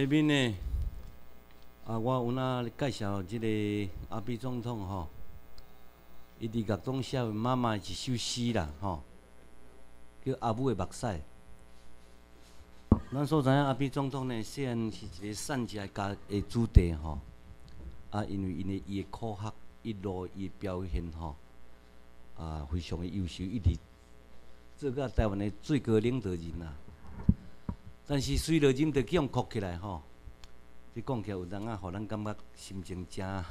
下面呢，啊，我有哪介绍即个阿扁总统吼，伊伫乐中写的妈妈一首诗啦吼，叫阿母的目屎。咱所知影阿扁总统呢，虽然是一个善家家的子弟吼，啊，因为因的伊的科学一路伊表现吼，啊，非常的优秀，一直做个台湾的最高领导人啊。但是随着人着去用哭起来吼，你讲起来有当啊，互咱感觉心情真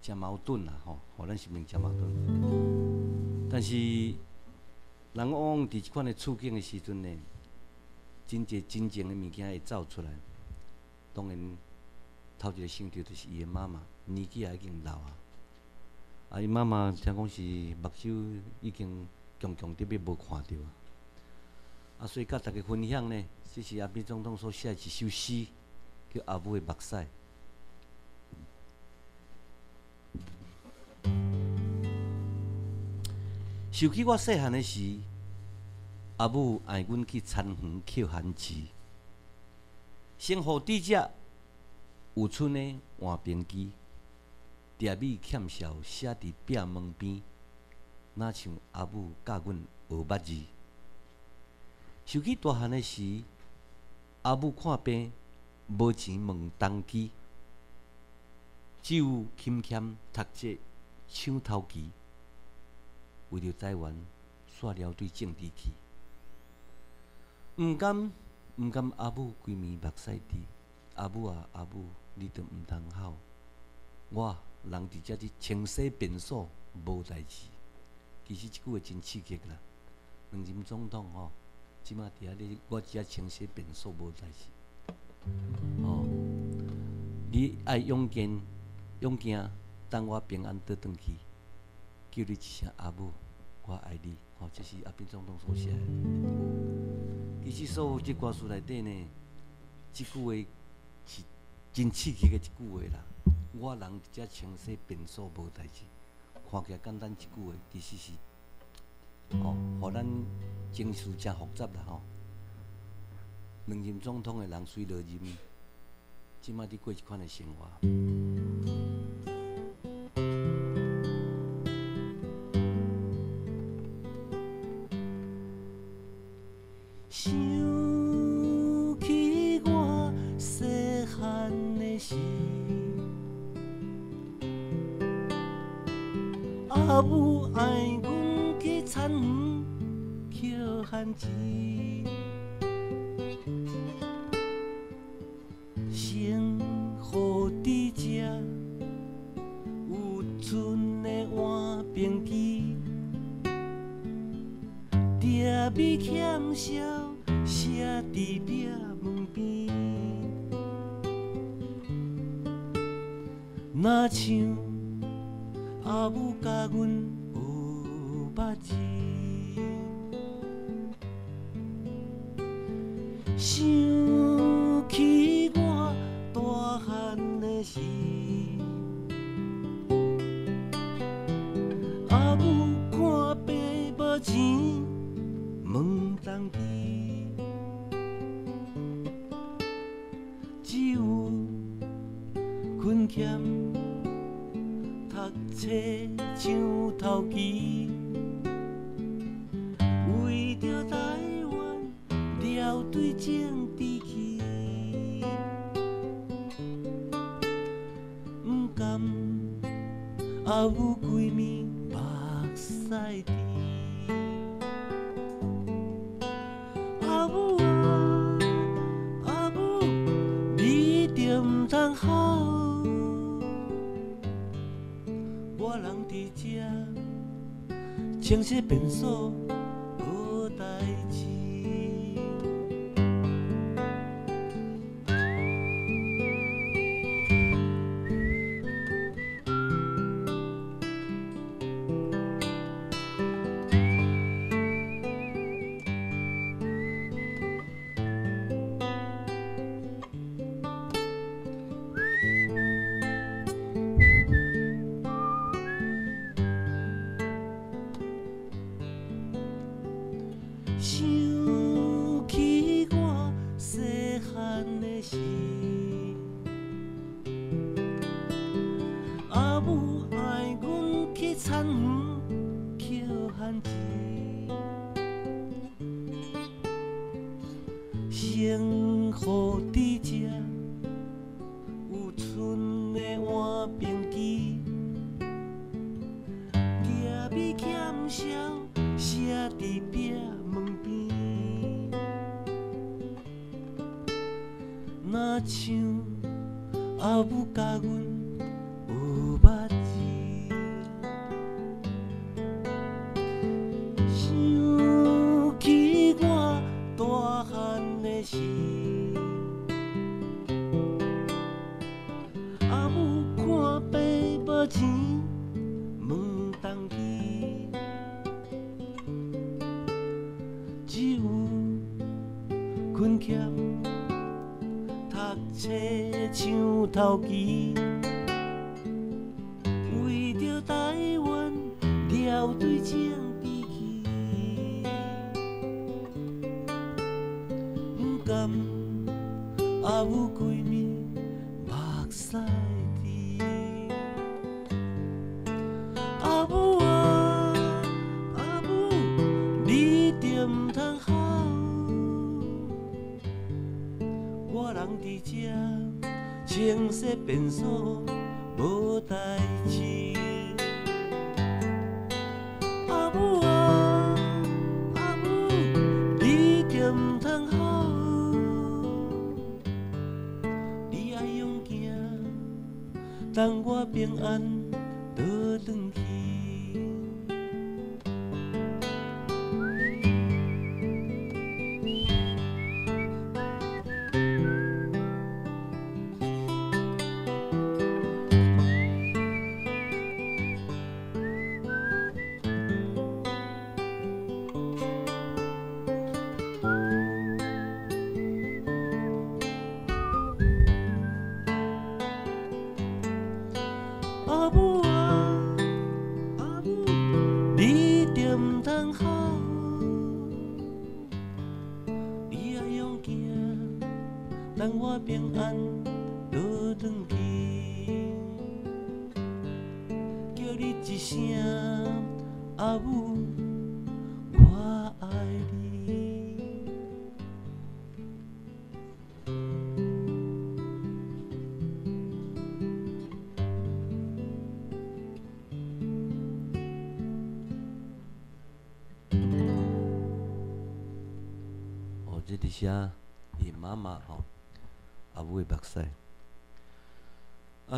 真矛盾啦吼，互咱心情真矛盾。但是人往往伫即款的处境的时阵呢，真侪真正的物件会走出来。当然，头一个想到就是伊的妈妈，年纪也已经老啊。啊，伊妈妈听讲是目睭已经强强得要无看着啊。啊，所以甲大家分享呢。这是阿扁总统所写一首诗，叫《阿母的目屎》。想起我细汉的时，阿母爱阮去田园捡番薯，生活底只有春的换冰机，茶米欠少写伫壁门边，哪像阿母教阮学捌字。想起大汉的时。阿母看病无钱问东机，只有勤俭读册抢头期，为着台湾煞了对政治去，毋甘毋甘阿母规暝目屎滴，阿母啊阿母，你都毋通哭，我人伫遮伫清洗便所无代志，其实即句话真刺激啦，两任总统吼。即马伫遐咧，我只啊清洗便所无代志。哦，你爱勇健、勇健，等我平安倒转去，叫你一声阿母，我爱你。哦，这是阿扁总统所写。其实所有即歌词内底呢，即句话是真刺激的一句话啦。我人伫遮清洗便所无代志，看起来简单一句话，其实是。哦，互咱情绪真复杂啦吼。两任总统的人随落任，即马伫过一款的生活。想起我细汉的时，阿母爱阮去。田园捡番薯，生活伫遮有春的换冰机，茶米欠少写伫壁门边，若像阿母教阮。把字想人伫遮清洗便所。阿母看爸无钱，问东去，只有困欠。册像头期，洗我平安。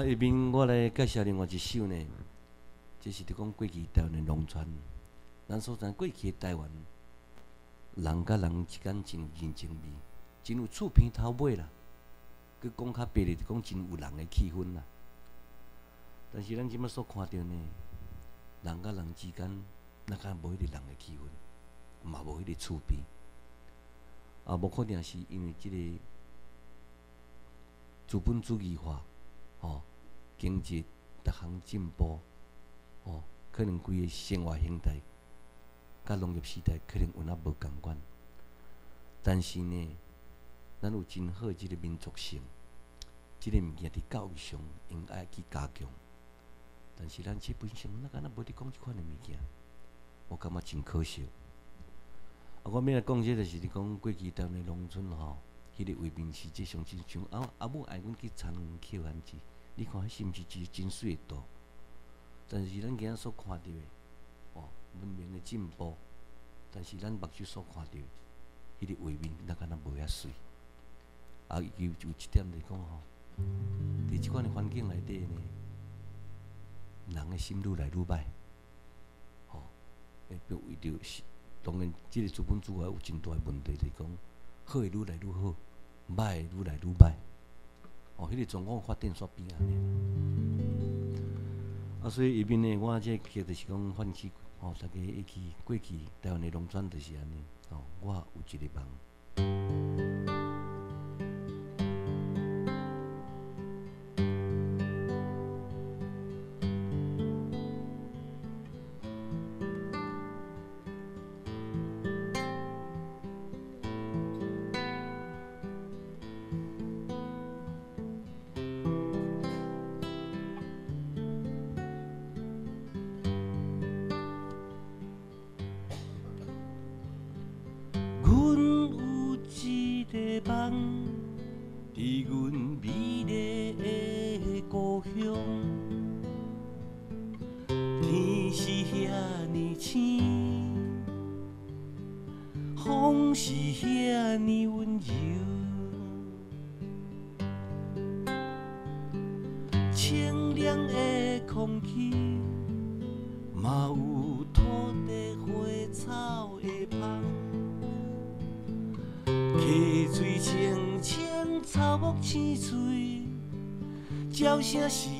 啊，下面我来介绍另外一首呢，这是伫讲过去台湾的农村。咱所知过去的台湾，人甲人之间真有人情味，真有厝边头尾啦。佮讲较白咧，就讲真有人的气氛啦。但是咱即摆所看到呢，人甲人之间，那敢无迄个人的气氛，嘛无迄个厝边。啊，无可能是因为即个资本主义化，吼、经济逐项进步，吼、可能规个生活形态，甲农业时代可能有那无共款。但是呢，咱有真好即个民族性，即、个物件伫教育上应该去加强。但是咱即本身，咱敢若无伫讲即款的物件，我感觉真可惜。啊，我明来讲即就是伫讲过去台湾的农村吼，迄、个为民是即上真像啊阿母爱阮去田园捡番薯，你看迄是毋是一个真水的图？但是咱今仔所看到的，哦，文明的进步，但是咱目睭所看到的，迄、个画面哪敢若无遐水？啊，有有一点来讲吼，伫即款的环境内底呢，人的心愈来愈歹，吼、会变为着是。当然，即个资本主义有真大诶问题，就是讲好诶愈来愈好，歹诶愈来愈歹。哦，迄、个状况发展煞变安尼。啊，所以下面呢，我这个就是讲唤起，吼、大家会记过去台湾诶农村就是安尼。吼、我有一个梦。伫阮美丽的故乡，天是遐尼青，风是遐尼温柔，鸟声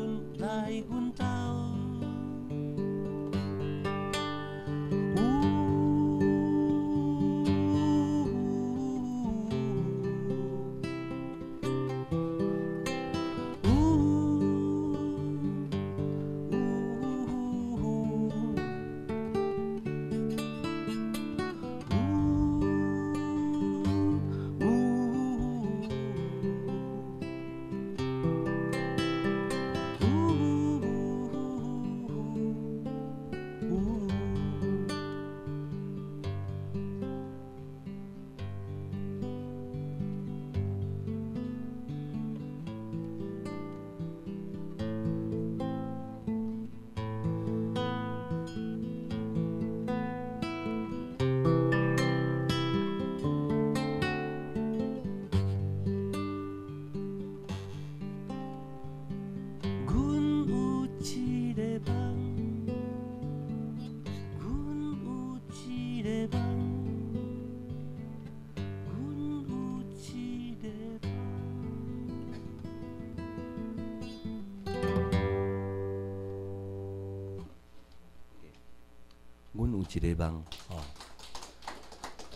阮有。一个梦，吼。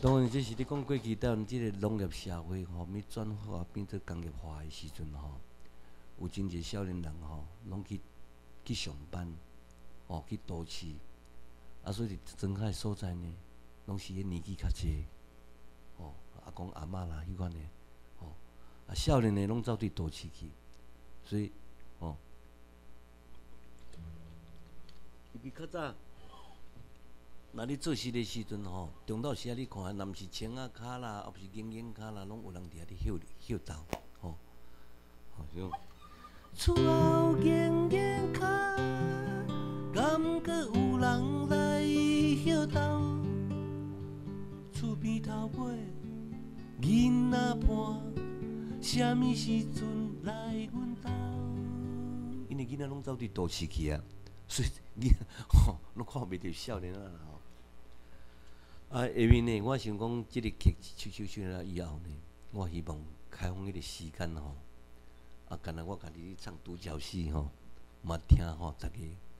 当然，这是你讲过去咱即个农业社会吼，要转化变做工业化的时阵吼，有真侪少年人吼，拢去去上班，吼去都市，啊，所以庄海所在呢，拢是迄年纪较济，吼，阿公阿嬷啦，迄款的，吼，啊，少年的拢走伫都市去，所以，吼，伊比较早。那你做事的时阵吼，中昼时啊，你看，若毋是青啊骹啦，抑是硬硬骹啦，拢有人伫遐咧休休斗，吼，好像。厝后硬硬骹，敢阁有人来休斗？厝边头尾囡仔伴，时阵来阮兜？因为囡仔拢走伫都市去啊，所以你 吼拢看袂着少年啊吼。啊，下面呢，我想讲，即个剧抽抽抽了以后呢，我希望开放迄个时间吼，啊，干若我家己唱独角戏吼，嘛听吼，逐个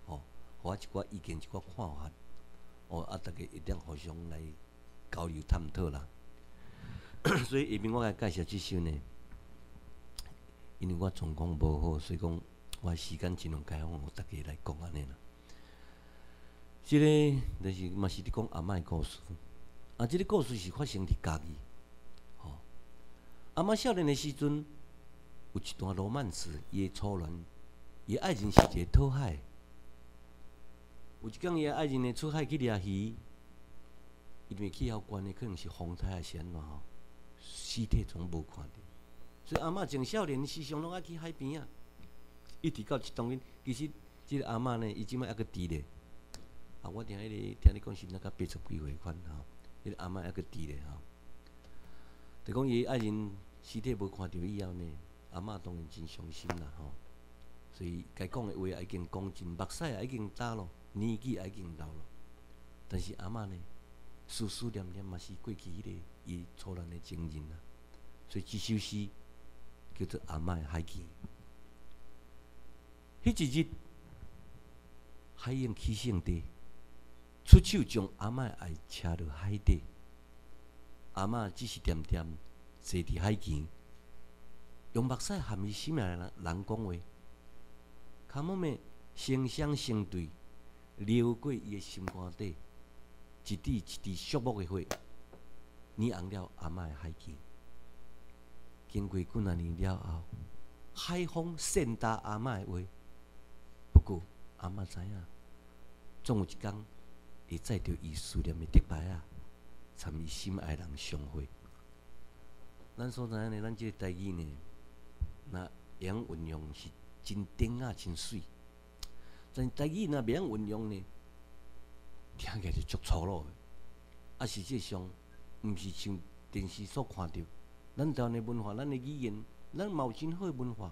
吼，互我一寡意见一寡看法，哦，啊，逐个一定互相来交流探讨啦。所以下面我来介绍即首呢，因为我状况无好，所以讲我时间尽量开放，互逐家来讲安尼啦。即个就是嘛是伫讲阿嬷诶故事，啊，即个故事是发生伫家己，吼。阿嬷少年诶时阵，有一段罗曼史，伊诶初恋，伊爱情是一个讨海。有一工伊诶爱情呢出海去掠鱼，因为气候关系，可能是风台还是安怎吼，尸体总无看着。所以阿嬷从少年时常拢爱去海边啊，一直到一当日，其实即个阿嬷呢，伊即摆还佫伫咧。啊，我听迄个听你讲是那个八十几岁款吼，迄个阿嬷还佫伫咧吼。就讲伊爱人尸体无看着以后呢，阿嬷当然真伤心啦吼。所以该讲的话已经讲尽，目屎也已经干咯，年纪也已经老咯。但是阿嬷呢，思思念念嘛是过去迄个伊初恋的情人啊。所以即首诗叫做《阿嬷的海记》。迄一日，海燕起升地。出手将阿嬷爱车落海底，阿嬷只是点点坐伫海边，用目屎含伊心内人人讲话，卡莫咩声声相对，流过伊诶心肝底，一滴一滴肃穆诶血，染红了阿嬷诶海边。经过几啊年了后，海风扇打阿嬷诶话，不过阿嬷知影，总有一天。会载着伊思念的竹牌啊，参伊心爱人相会。咱所知影呢，咱即个台语呢，那样运用是真顶啊，真水。但台语那样运用呢，听起来就足粗鲁的。啊，实际上，毋是像电视所看到，咱台湾的文化，咱的语言，咱有真好的文化，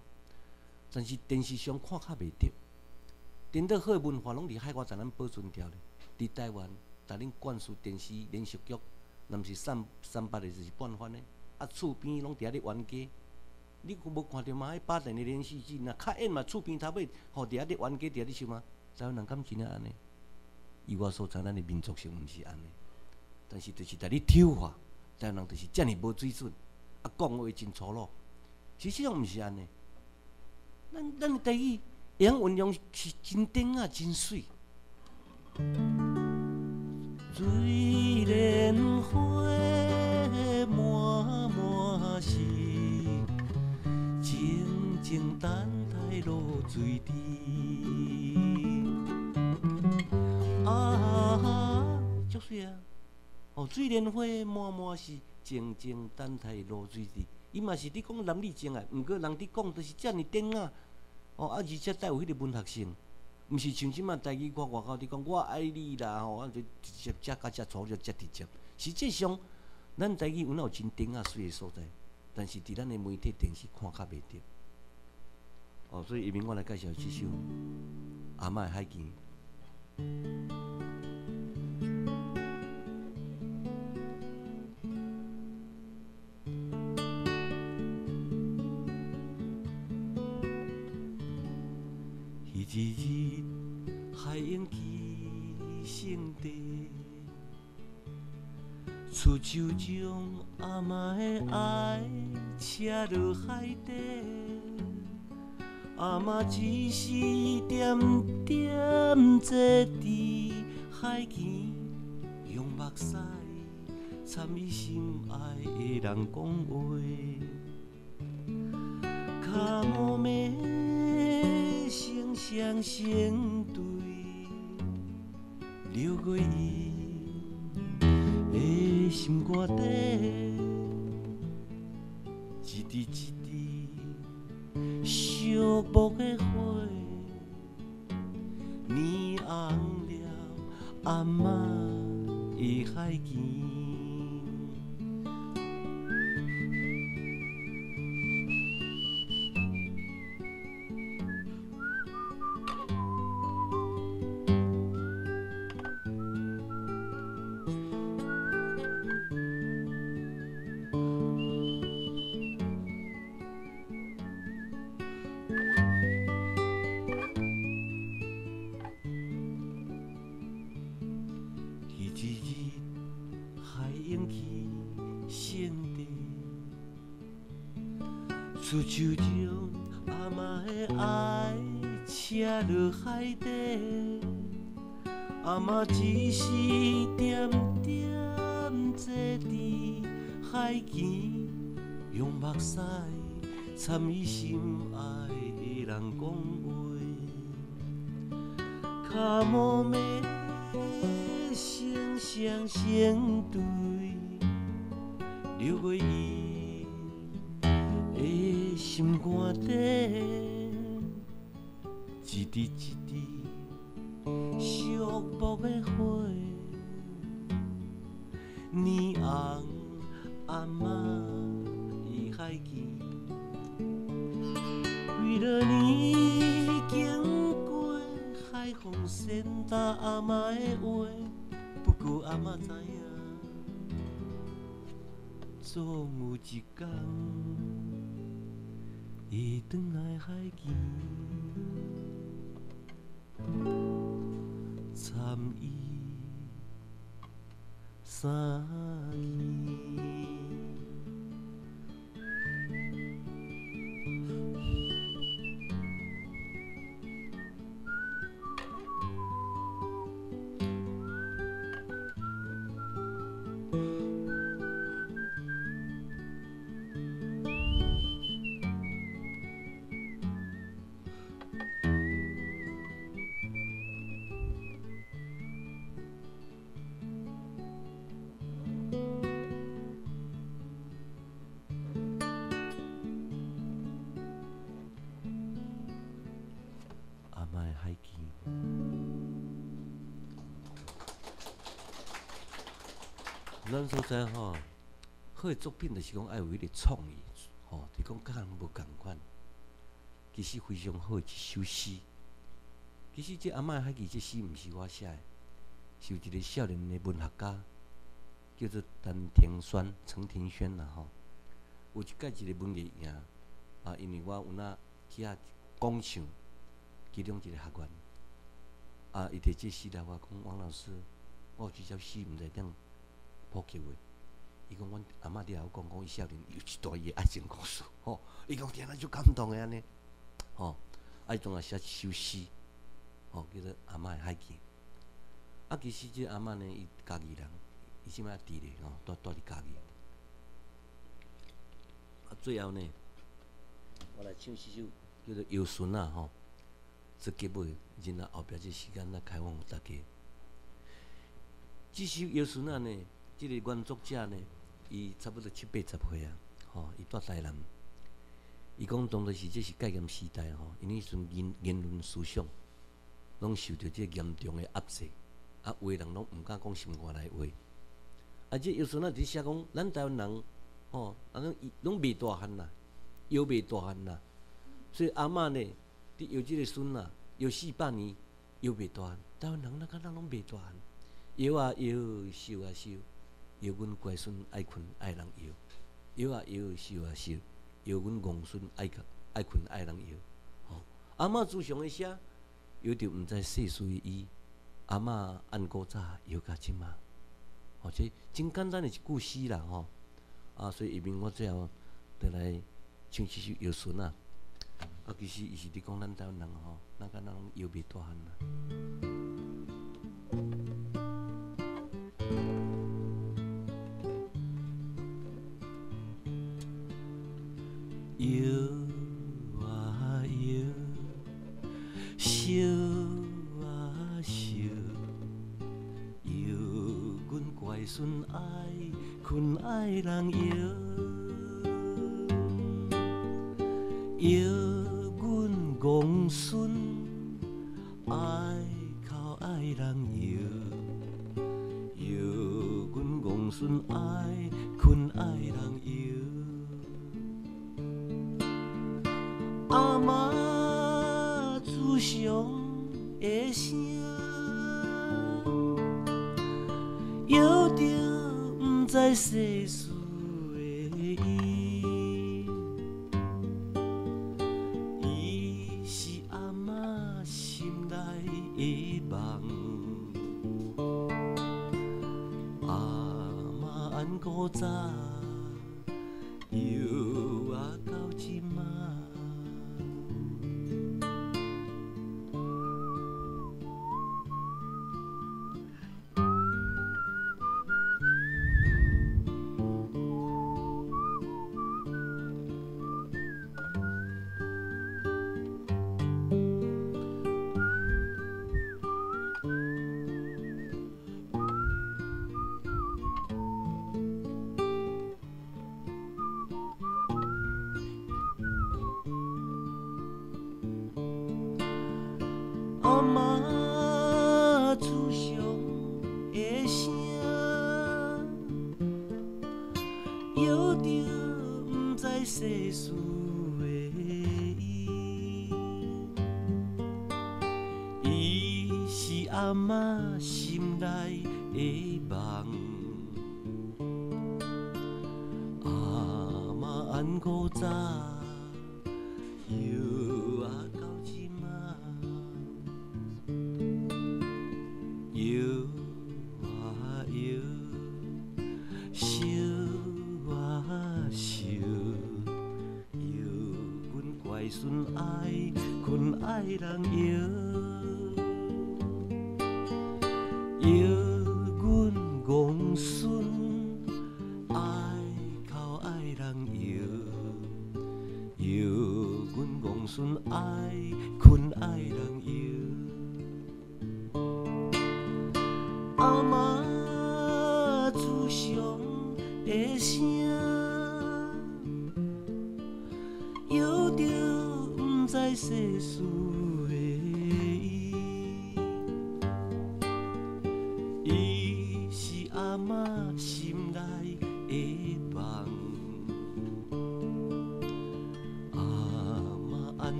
但是电视上看较袂着。真正好的文化，拢伫海外才咱保存着咧。伫台湾，逐恁灌输电视连续剧，若毋是三三八的，就是半番的。啊，厝边拢伫遐咧冤家，你无看着嘛？迄八点的连续剧，若较演嘛，厝边头尾，吼伫遐咧冤家，伫遐咧想嘛？台湾人敢真正安尼？以我所知，咱的民族性毋是安尼，但是就是在咧挑化，台湾人就是遮尔无水准，啊，讲话真粗鲁。其实际上毋是安尼，咱咱第一，样运用是真顶啊，真水。水莲花满满是，静静等待露水滴。啊，足水啊！哦，水莲花满满是，静静等待落水滴。伊嘛是伫讲男女情爱，毋过人伫讲都是遮尔典啊。哦，啊，而且带有迄个文学性。毋是像即嘛代志，我外口伫讲我爱你啦吼，啊就直接食甲食粗就食直接。实际上，咱代志有哪有真顶啊水诶所在，但是伫咱诶媒体电视看较袂着。哦，所以下面我来介绍一首《阿嬷海景》。出手将阿妈的爱车落海底，阿妈只是点点坐伫海边，用目屎参伊心爱的人讲话，卡莫咩声声相对，流过伊。心肝底，一滴一滴寂寞的花，染红了阿嬷的海墘。思手中阿妈的爱，车落海底，阿妈只是点点坐伫海边，用目屎参伊心爱的人讲话，脚毛咩声声相对，流过的心肝底，一滴一滴寂寞的花，年红阿嬷伊海见，几落年经过海风扇打阿嬷的话，不过阿嬷知影。总有一天海墘，参伊三年。咱所在吼，好的作品就是讲爱有迄个创意，吼，就讲甲人无共款。其实非常好的一首诗。其实这阿嬷的海记这诗毋是我写的，是有一个少年的文学家，叫做陈庭轩，陈庭轩啦吼。有一届一个文艺营，啊，因为我有那去遐讲唱。其中一个学员，啊，伊伫这诗来我讲，王老师，我有一首诗毋知点普及诶。伊讲，阮阿嬷伫遐讲讲，伊少年有一段伊诶爱情故事，吼、伊讲听了就感动诶安尼，吼、啊，伊总也写一首诗，吼、叫做《阿嬷诶海景》。啊，其实这阿嬷呢，伊家己人，伊即摆伫咧，吼、住住伫家己。啊，最后呢，我来唱一首叫做《游孙》啊，吼。这结尾，然后后壁这时间，来开放互大家。这首《摇孙》啊呢，这个原作者呢，伊差不多七八十岁啊，吼，伊住台南。伊讲当时是这是戒严时代吼，因迄时阵言言论思想，拢受着这严重的压制，啊，话人拢毋敢讲心肝内话。啊，这摇孙啊，伫写讲，咱台湾人，吼，啊，拢拢未大汉啦，又未大汉啦，所以阿嬷呢。伫摇即个孙啊，摇四百年，又袂大汉。台湾人哪敢人拢袂大汉？摇啊摇，收啊收，摇阮乖孙爱困爱人摇，摇啊摇，收啊收，摇阮戆孙爱爱困爱人摇。吼、阿嬷自常诶写，摇着毋知细碎伊。阿嬷按古早摇甲即嘛，吼这真简单诶一句诗啦吼。啊，所以下面我最后得来唱一首摇孙啊。啊，其实伊是伫讲咱台湾人吼，哪敢人摇袂大汉啦。摇啊摇，烧啊烧，摇阮乖孙爱困爱人。摇阿嬷心内的世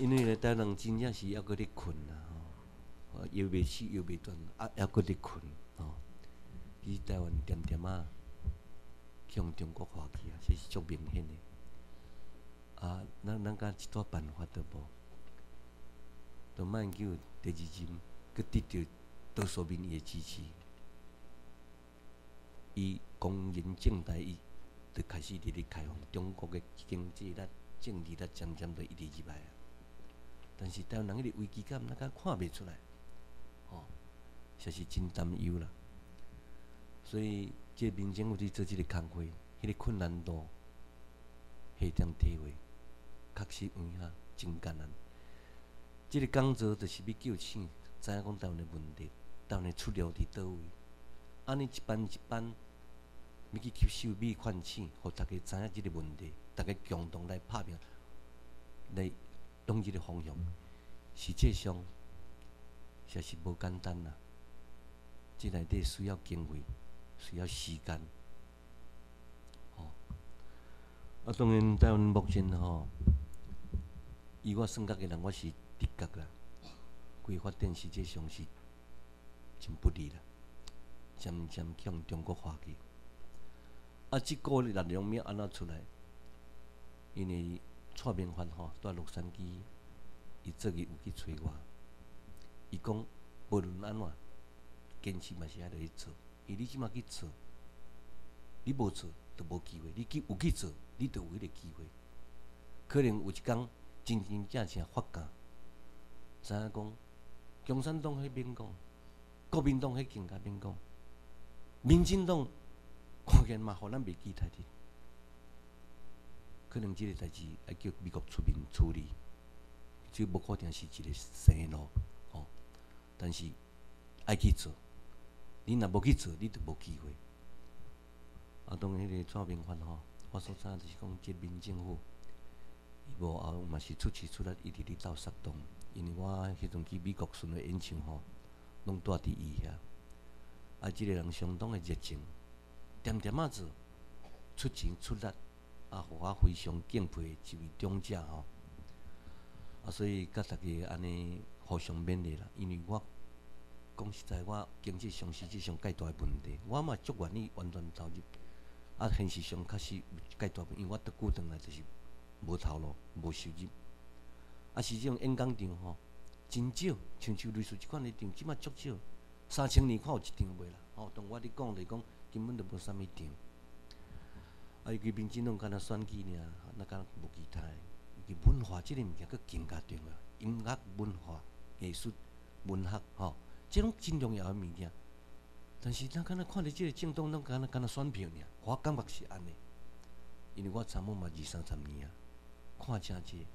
因为咧，台人真正是还搁咧困啦吼，哦，摇袂死，摇袂断，啊，还搁咧困吼。其实台湾点点啊，向中国化去啊，这是足明显的。啊，咱咱敢一撮办法都无，都莫求第二任佮得到多数民意的支持，伊公然正大伊，就开始伫咧开放中国的经济力、政治力，渐渐就一直入来啊。但是台湾人迄个危机感，咱敢看袂出来，吼、实是真担忧啦。所以，即个民政府伫做即个工作，迄、个困难度，下点体会，确实有影真艰难。即、个工作就是要救醒，知影讲台湾的问题，台湾的出路伫倒位。安尼一班一班，要去吸收米款钱，互大家知影即个问题，大家共同来拍拼，来用即个方向。实际上，实是无简单啦。即内底需要经费，需要时间。哦、啊，当然，台湾目前吼、以我算角的人，我是直觉啦。规发展实际上是真不利啦，渐渐向中国化去。啊，即个力量要安怎出来？因为蔡明凡吼在洛杉矶，伊昨日有去找我，伊讲无论安怎，坚持嘛是爱落去做，伊你即马去做，你无做就无机会，你去有去做，你就有迄个机会。可能有一工真真正正发觉，知影讲共产党迄边讲，国民党迄更加边讲，民进党看见嘛，互咱袂记太滴。可能即个代志要叫美国出面处理，这无可定是一个生路，吼、但是爱去做，你若无去做，你就无机会。啊，当迄个蔡明凡吼，我所知就是讲，即民政府，伊无后嘛是出钱出力，一直咧斗杀动，因为我迄阵去美国巡回演唱吼，拢住伫伊遐。啊，即、个人相当的热情，点点仔做，出钱出力，啊，互我非常敬佩的一位长者吼。啊，所以甲逐个安尼互相勉励啦，因为我讲实在，我经济上实际上介大的问题，我嘛足愿意完全投入。啊，现实上确实介大，因为我倒久转来就是无头路、无收入。啊，实际上演讲场吼真少，像像类似即款的场，即嘛足少，三千年看有一场袂啦。吼、当我咧讲就是讲根本就无啥物场。啊，伊个民进党敢若选举尔，那敢若无其他。伊个文化即个物件佫更加重要，音乐、文化、艺术、文学吼，即种真重要的物件。但是咱敢若看着即个政党，咱敢若敢若选票尔，我感觉是安尼。因为我参谋嘛二三十年啊，看诚济，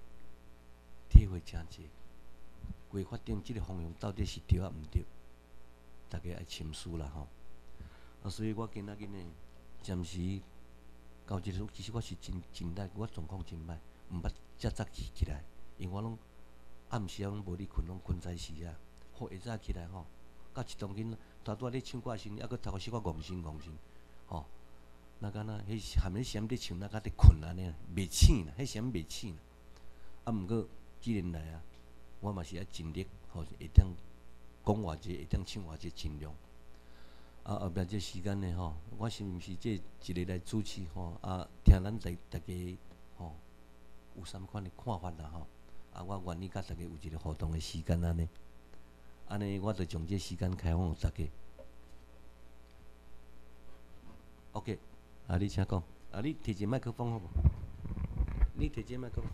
体会诚济，规发展即个方向到底是对啊毋对，逐个爱深思啦吼。啊，所以我今仔日呢，暂时到即个，其实我是真真歹，我状况真歹，毋捌遮早起起来，因为我拢暗时啊拢无咧困，拢困在时啊，好下早起来吼，甲一当囡拄拄咧唱歌时，抑佫头壳小可戆神戆神，吼。那敢若迄含迄啥物咧唱，那敢伫困安尼，袂醒啦，迄啥袂醒啦。啊，毋过既然来啊，我嘛是爱尽力，吼，会当讲偌济，会当唱偌济，尽量。啊，后壁即时间呢，吼，我是毋是即一日来主持吼？啊，听咱逐逐家吼有啥物款的看法啦，吼。啊，我愿意甲逐家有一个互动的时间安尼。安尼，我著将即时间开放互逐家。OK。啊，你请讲。啊，你摕一麦克风好无？你摕一麦克风。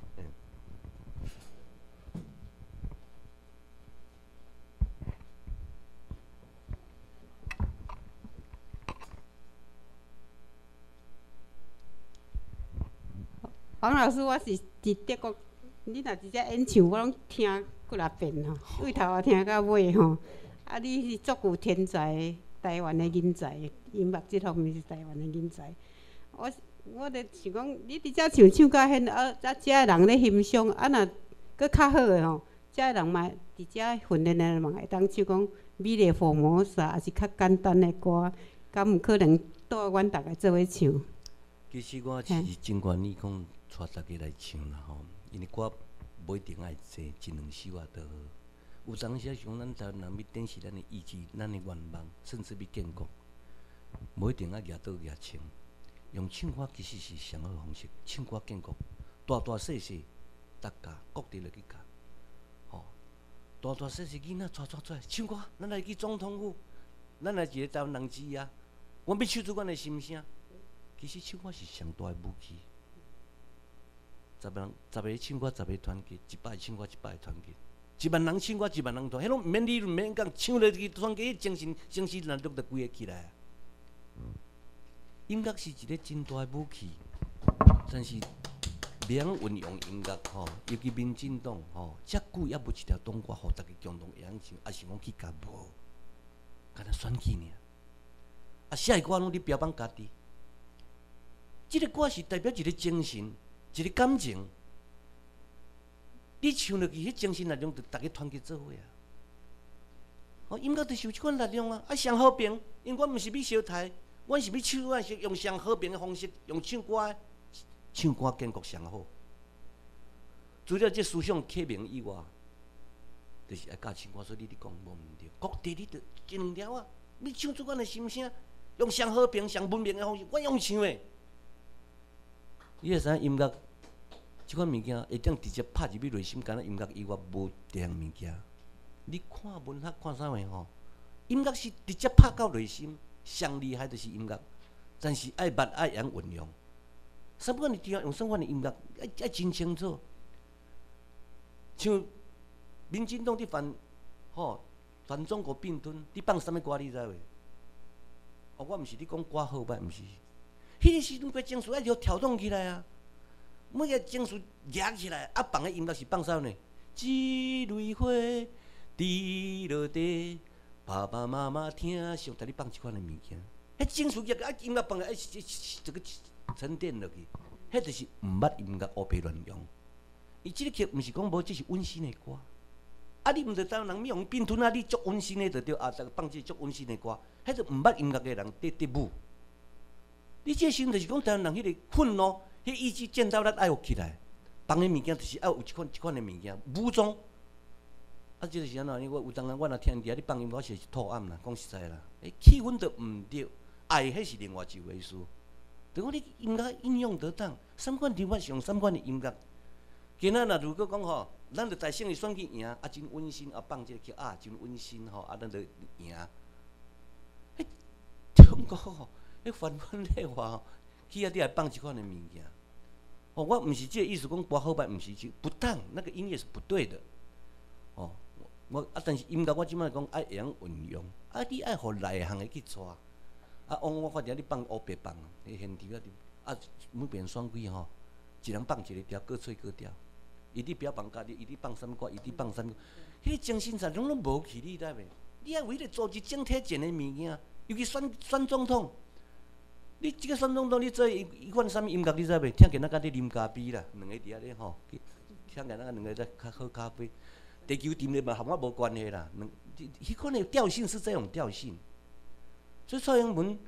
黄老师，我是伫德国，你若直接演唱，我拢听几啊遍吼，从头啊听到尾吼。啊，你是足有天才。台湾的人才，音乐这方面是台湾的人才。我我咧想讲，你伫遮唱唱到遐，啊，遮遮人咧欣赏，啊，若佫较好诶吼，遮人嘛伫遮训练诶嘛会当唱讲《美丽佛摩萨》，也是较简单诶歌，敢毋可能带阮逐个做伙唱。其实我是真愿意讲带逐个来唱啦吼，因为歌无一定爱坐一两首啊都。有当时啊，像咱台湾人要展示咱的意志、咱的愿望，甚至欲建国，无一定爱举刀举枪，用唱歌其实是上好方式。唱歌建国，大大细细，大家各地来去教，吼，大大细细囡仔抓抓抓唱歌，咱来去总统府，咱来一个台湾人之啊，我要唱出阮的心声。其实唱歌是上大的武器，十个人十个唱歌，十个团结；一百个唱歌，一百个团结。一万人唱歌，一万人团，迄拢毋免理论，毋免讲，唱落去，团结精神，精神力量就规个起来。音乐是一个真大武器，但是免运用音乐吼，尤其民进党吼，遮久也无一条党歌，互逐个共同会晓唱，也是讲去甲无，干那选举尔。啊，下一歌拢伫标榜家己，即个歌是代表一个精神，一个感情。你唱落去，迄精神力量，就逐个团结做伙啊！哦，音乐就是有即款力量啊！啊，上和平，因为我毋是要烧台，我是要唱，我是用上和平的方式，用唱歌，唱歌建国上好。除了这思想刻明以外，就是爱教唱歌，所以你讲无毋对。各地你着一两条啊，你唱出阮的心声，用上和平、上文明的方式，我用唱的。伊会知影音乐？即款物件会当直接拍入去内心，敢若音乐以外无第样物件。你看文学看啥物吼？音乐是直接拍到内心，上厉害就是音乐。但是爱捌爱用运用，什么款的地方用什么款的音乐，爱爱真清楚。像民进党伫反吼反中国并吞，你放什物歌你知袂？哦，我毋是你讲歌好歹，毋是。迄个时阵个情绪爱就跳动起来啊！每个情绪压起来，啊放个音乐是放啥呢？一蕊花滴落地，爸爸妈妈听，想带你放即款的物件。迄情绪压啊音乐放个，哎，这个沉淀落去，迄就是毋捌音乐乌白乱用。伊即个曲毋是讲无，即是温馨的歌。啊，你毋着当人用冰吞啊，你足温馨的着着啊，逐个放即足温馨的歌，迄是毋捌音乐的人得得舞。你即个时阵就是讲台湾人迄个愤怒。迄意志见到咱爱有起来，放诶物件就是爱有一款一款的物件武装。啊，即就是安怎？因为有当然，我若听伫遐你放音乐是是吐暗啦，讲实在啦，诶，气氛着毋对，爱迄是另外一回事。如果你音乐应用得当，三款地方上三款诶音乐，今仔若如果讲吼，咱着在胜利选去赢，啊真温馨，啊放即个曲啊真温馨吼，啊咱着赢。迄中国吼，迄翻翻咧话吼。去啊！你来放一款的物件，哦，我毋是即个意思，讲歌好歹毋是，就不当，那个音乐是不对的，哦，我啊，但是音乐我即摆讲爱会晓运用，啊，你爱互内行诶去带。啊，往我发现你放乌白放，迄现场啊，啊，每边选举吼，一人放一个调，各吹各调。伊伫表放家己，伊伫放啥物歌，伊伫放啥物，迄个精神上拢拢无去，你知袂？你爱为了组织整体性诶物件，尤其选选总统，你即个选总统，你做伊伊款啥物音乐，你知袂？听见那甲伫啉咖啡啦，两个伫遐咧吼，听见那个两个在较喝咖啡，地球沉咧嘛，和我无关系啦。两，迄款诶调性是这种调性，所以蔡英文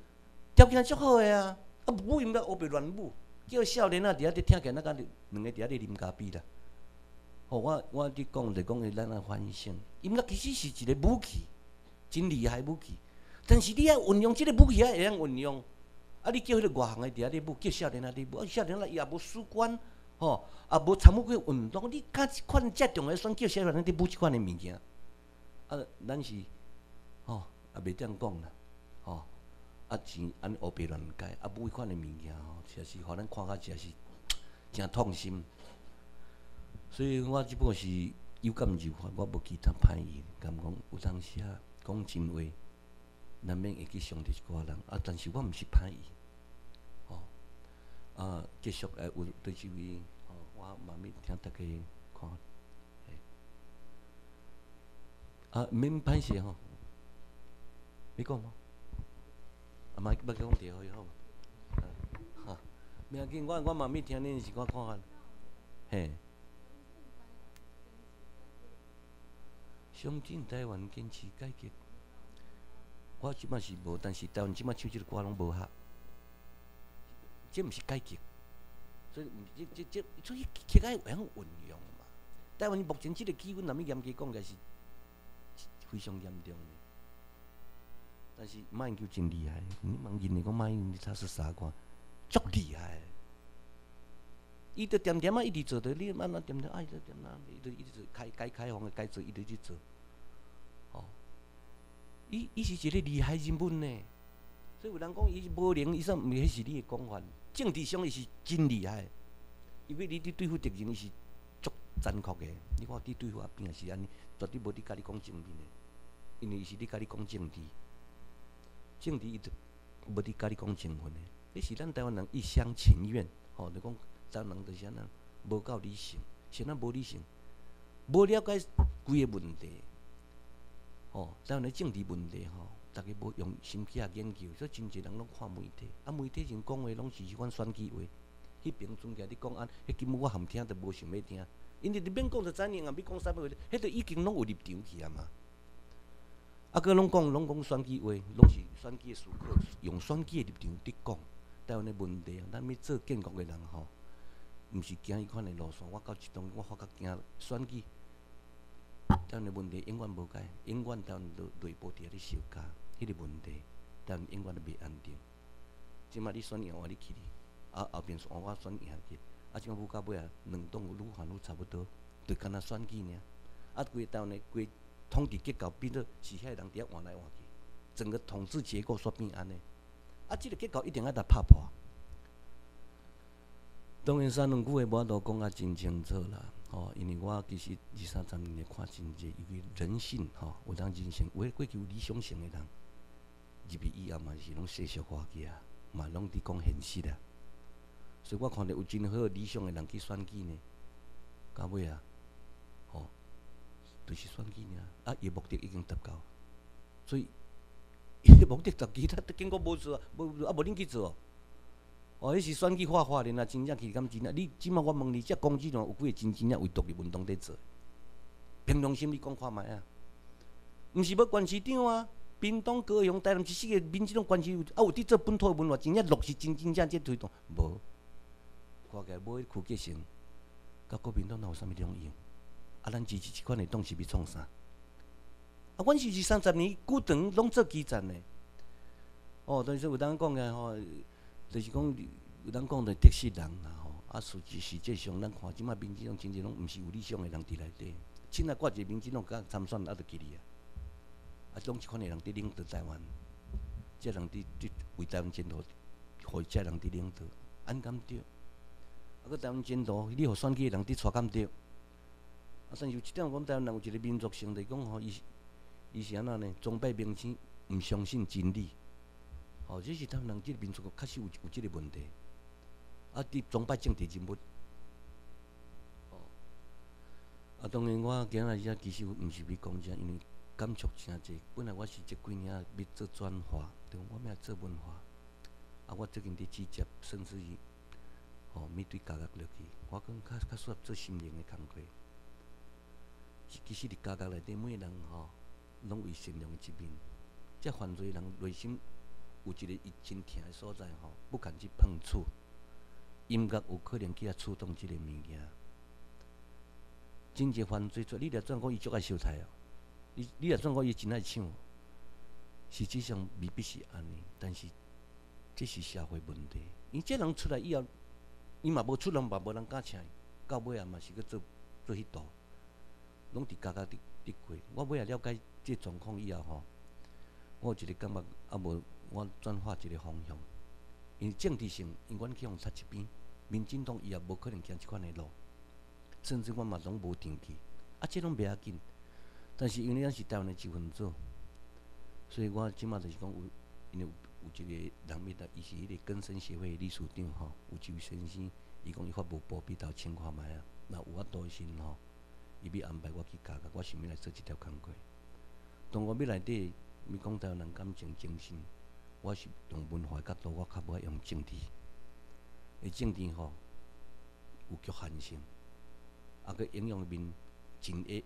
条件足好诶啊，啊舞音乐学袂乱舞，叫少年啊伫遐伫听见那甲两个伫遐咧啉咖啡啦。哦，我我伫讲就讲，咱来反省，音乐其实是一个武器，真厉害武器。但是你爱运用即个武器，爱会晓运用。啊，你叫迄个外行的伫遐你无，叫少年仔咧舞，啊，少年仔伊也无输管，吼，也无参与过运动。你敢即款遮重诶选叫少年仔咧舞即款诶物件？啊，咱是，吼，也袂这样讲啦，吼，啊，钱安尼乌白乱改，啊，无迄款诶物件吼，实互咱看甲实是真痛心。所以我只不过是有感而发，我无其他歹意。敢讲有当时啊，讲真话，难免会去伤着一寡人。啊，但是我毋是歹意，吼。啊，继续来有对即位，吼，我慢慢听大家看。啊，免歹势吼，你讲吗？啊，莫要讲第二好无？哈，袂要紧，我我慢慢听恁是我看法，嘿。相信台湾坚持改革，我即摆是无，但是台湾即摆唱即个歌拢无合，这毋是改革，所以即即即所以起该会晓运用嘛。台湾目前即个气氛，若要严格讲，个是非常严重的。但是马英九真厉害，你问人哋讲马英九他是啥官，足厉害。伊着点点啊，一直做着，你慢慢点点，哎，着点啊，伊着一直做开该开放的该做，伊直去做。伊伊是一个厉害人物呢。所以有人讲伊无灵，伊说毋迄是你的讲法。政治上伊是真厉害，因为你伫对付敌人，伊是足残酷的。你看伫对付阿边也是安尼，绝对无伫甲你讲正面的，因为伊是伫甲你讲政治。政治伊着无伫甲你讲正分的，你是咱台湾人一厢情愿，吼，就讲。咱人就是安尼，无够理性，是咱无理性，无了解规个问题，吼，咱湾的政治问题吼，逐个无用心去啊研究，所以真侪人拢看媒体，啊媒体上讲话拢是迄款选举话，迄边专家你讲安，迄根本我含听都无想要听，因为你免讲就知影啊，要讲啥物话，迄都已经拢有立场去啊嘛，啊个拢讲拢讲选举话，拢是选举的思考，用选举的立场伫讲，台湾的问题啊，咱要做建国的人吼。毋是行迄款诶路线，我到即当我发觉行选举，但个问题永远无解，永远台湾内内部伫遐咧小家，迄个问题，但永远都袂安定。即摆你选赢我，你去哩，啊后边换我选赢去，啊即摆舞到尾啊，两党愈反愈差不多，就敢若选举尔。啊规台湾诶规统治结构变做是遐人伫遐换来换去，整个统治结构煞变安尼，啊即个结构一定爱来拍破。当然，三两句话我都讲啊真清楚啦，吼，因为我其实二三十年来看真济，因为人性吼，有当人性，有迄过求理想型的人，入去以后嘛是拢世俗化去啊，嘛拢伫讲现实啊。所以我看着有真好理想的人去选举呢，到尾啊，吼，就是选举尔，啊，伊目的已经达到，所以 伊的目的达其他经过无做啊，无啊无恁去做。哦，迄是选举画画的啊，真正去敢真啊！你即满我问你，遮公职上有几个真正为独立运动在做？平常心你讲看觅啊？毋是要关市长啊？屏东高雄台南一四个民众关市啊，有伫做本土文化，真正落实真真正正推动无？看起来无迄区结成，甲国民党哪有啥物两用？啊，咱支持即款的党是欲创啥？啊，阮是是三十年久长拢做基层的。哦，但是有当讲个吼。就是讲，有当讲的特色人啦吼，啊，实际实际上，咱看即摆民众真正拢毋是有理想诶人伫内底，凊彩挂一个民众甲参选，啊，着去哩啊，啊，种即款诶人伫领导台湾，即人伫伫为台湾前途，互即人伫领导，安敢对？啊，个台湾前途，你互选举诶人伫带敢对？啊，算是有一点讲台湾人有一个民族性，就讲吼，伊是伊是安怎呢？崇拜明星，毋相信真理。哦，这是他们人即个民族确实有有即个问题。啊，伫崇拜政治人物。啊，当然我今仔日其实毋是要讲遮，因为感触诚济。本来我是即几年啊要做转化，对，我要做文化。啊，我最近伫指接，甚至于吼面对家家落去，我讲较较适合做心灵的工课。其实伫家家内底，每个人吼拢为善良的一面。即犯罪人内心有一个伊真疼的所在吼，不敢去碰触。音乐有可能去遐触动即个物件。真济犯罪做，你若怎讲伊足爱收菜哦？你你若怎讲伊真爱唱？实际上未必是安尼，但是这是社会问题。因这人出来以后，伊嘛无出人，嘛无人敢请伊。到尾啊嘛是去做做迄道，拢伫家家伫伫过。我尾啊了解这状况以后吼，我有一个感觉，啊无我转化一个方向。因为政治性，因阮去互插一边，民进党伊也无可能行即款的路。甚至阮嘛拢无定去，啊，即拢袂要紧。但是因为咱是台湾的一份子，所以我即马就是讲有，因为有有一个人物的，伊是迄个根生协会理事长吼，有一位先生，伊讲伊发无保庇到请看卖啊，那有法度时吼，伊要安排我去教教，我想要来做即条工课。当我要内底，咪讲台湾人感情精神，我是从文化角度，我较无爱用政治，诶，政治吼有局限性。啊，个影响面真恶，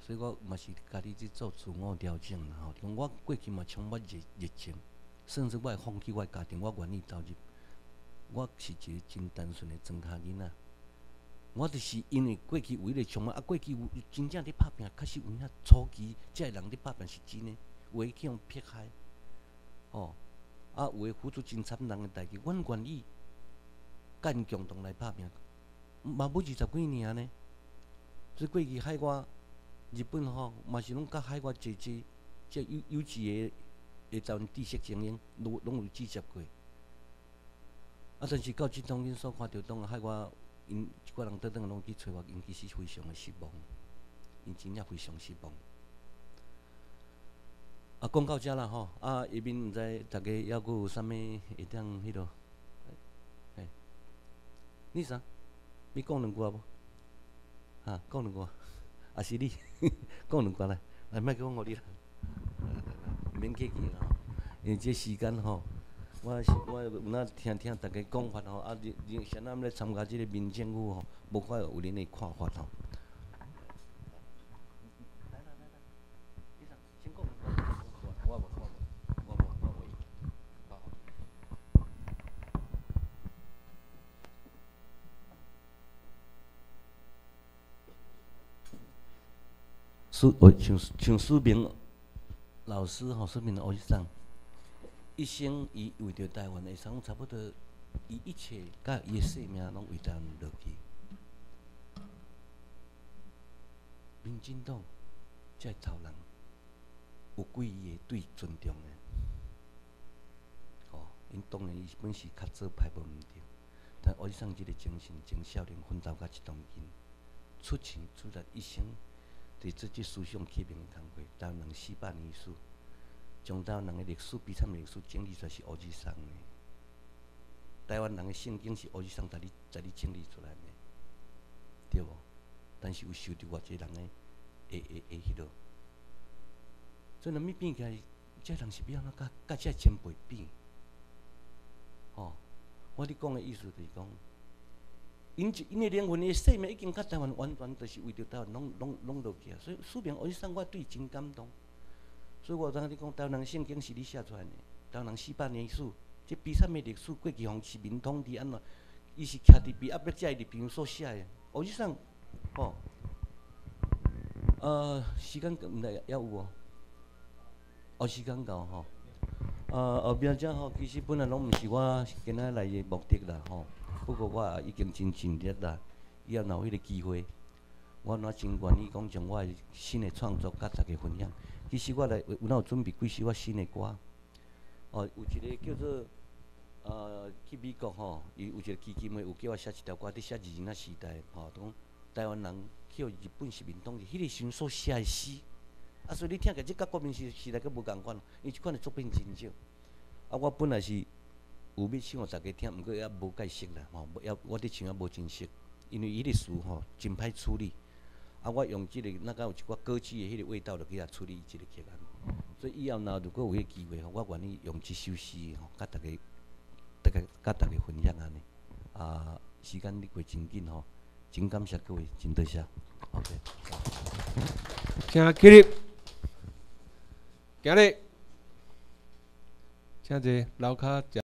所以我嘛是家己伫做自我调整啦吼。我过去嘛充满热热情，甚至我会放弃我家庭，我愿意投入。我是一个真单纯的庄卡囡仔。我就是因为过去为了充满啊，过去有真正伫拍拼，确实有影初期，即个人伫拍拼是真诶，有诶去互撇开，哦，啊有诶付出真惨人诶代志，阮愿意干共同来拍拼。嘛，要二十几年呢。所以过去海外、日本吼，嘛是拢甲海外坐坐，即有有志诶，会造知识精英，拢拢有接接过。啊，但是到即当因所看着当海外，因一寡人倒转拢去找我，因其实非常诶失望，因真正非常失望。啊，讲到遮啦吼，啊，下面毋知逐个抑阁有啥物会当迄落？哎，你啥？你讲两句啊无？啊，讲两句，啊是你 讲两句来，来莫讲我你啦，免客气吼，因为这时间吼，我是我有哪听听逐个讲法吼，啊，你你现在来参加即个民政府吼，无法有恁的看法吼。像像苏明老师吼，苏明的学生，一生伊为着台湾，会生差不多，伊一切甲伊的生命拢为台湾落去。民进党即个头人，有几伊的对尊重的，哦，因当然伊本是较早派无毋对，但学生即个精神，从少年奋斗到一当今，出钱出力一生。伫做即思想启明的工作，台湾人四百年史，将台湾人的历史、悲惨历史整理出来是乌志生的。台湾人的圣经是乌志生在你在你整理出来的，对无？但是有受着偌济人的诶诶诶迄落，所以人咪变起来，这人是要安怎甲甲这前辈比？哦，我伫讲的意思就是讲。因一因为灵魂的生命已经甲台湾完全就是为着台湾拢拢拢落去啊！所以苏明学生我对真感动。所以我当你讲台湾人圣经是你写出来的，台湾人四百年史，即比啥物历史过去方是民统治安怎？伊是徛伫比阿伯遮的朋友所写的。学生，哦，呃，时间毋知还有无？哦，时间到吼。呃，后壁遮吼，其实本来拢毋是我今仔来的目的啦，吼。不过我也已经真尽力啦，以后若有迄个机会，我若真愿意讲将我的新的创作甲大家分享。其实我来有哪有准备几首我新的歌，哦，有一个叫做呃去美国吼，伊有一个基金会有叫我写一条歌，伫写二零仔时代吼，讲台湾人去互日本殖民统治，迄个时阵所写的诗，啊，所以你听起即甲国民时时代佫无共款，伊即款的作品真少。啊，我本来是有要唱互逐个听，毋过也无解释啦，吼，也我伫唱也无真熟，因为伊个词吼真歹处理。啊，我用即个那敢有一寡歌曲的迄个味道，就去遐处理即个曲案。所以以后若如果有迄个机会吼，我愿意用即首诗吼，甲逐个、逐个、甲逐个分享安尼。啊，时间哩过真紧吼，真感谢各位，真多谢。OK。请起立，今日请坐楼骹。